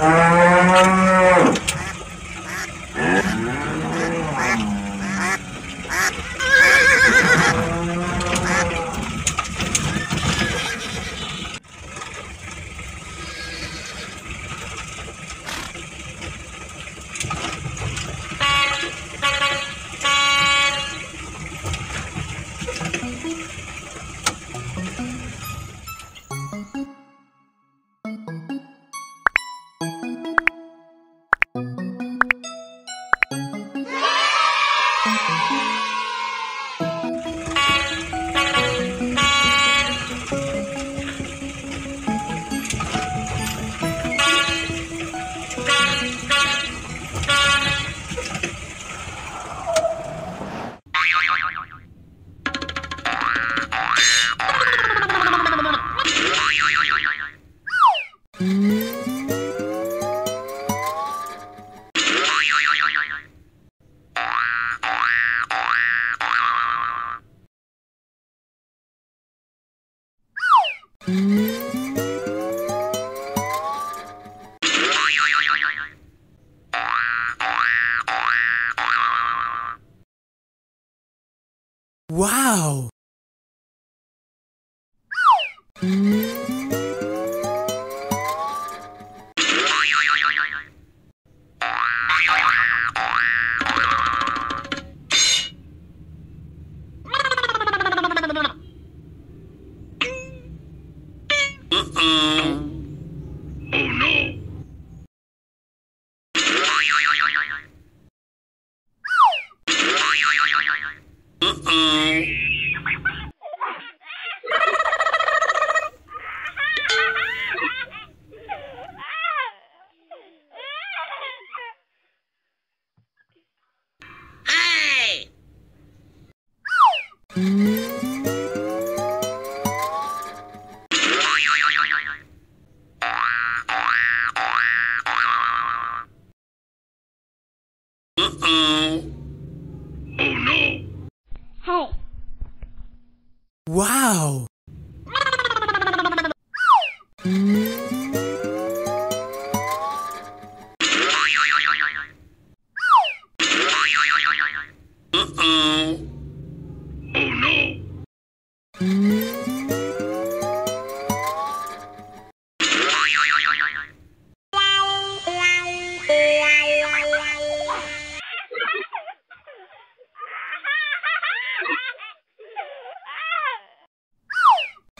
Uh, Wow! Uh-oh. Hey! Hey. Wow! Uh-oh.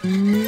Uh-oh.